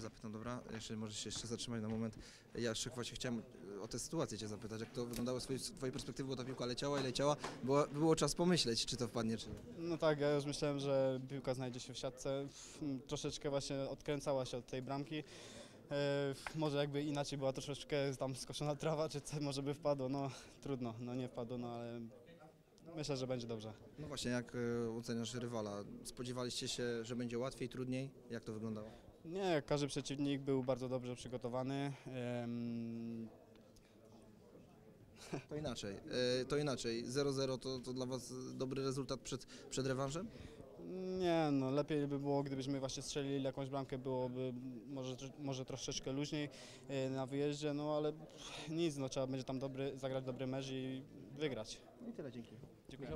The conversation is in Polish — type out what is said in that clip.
Zapytam, dobra? Jeszcze możesz się jeszcze zatrzymać na moment. Ja jeszcze właśnie chciałem e, o tę sytuację Cię zapytać, jak to wyglądało z twojej, z twojej perspektywy, bo ta piłka leciała i leciała, było, było czas pomyśleć, czy to wpadnie, czy nie. No tak, ja już myślałem, że piłka znajdzie się w siatce. Mm, Troszeczkę właśnie odkręcała się od tej bramki. E, może jakby inaczej była troszeczkę tam skoszona trawa, czy co, może by wpadło. No trudno, no nie wpadło, no ale myślę, że będzie dobrze. No właśnie, jak e, oceniasz rywala? Spodziewaliście się, że będzie łatwiej, trudniej? Jak to wyglądało? Nie, każdy przeciwnik był bardzo dobrze przygotowany. Em, To inaczej, e, to inaczej. 0-0 to, to dla Was dobry rezultat przed, przed rewanżem? Nie, no lepiej by było, gdybyśmy właśnie strzelili jakąś bramkę, byłoby może, może troszeczkę luźniej e, na wyjeździe, no ale nic, no trzeba będzie tam dobry, zagrać dobry mecz i wygrać. I tyle, dzięki. Dziękuję.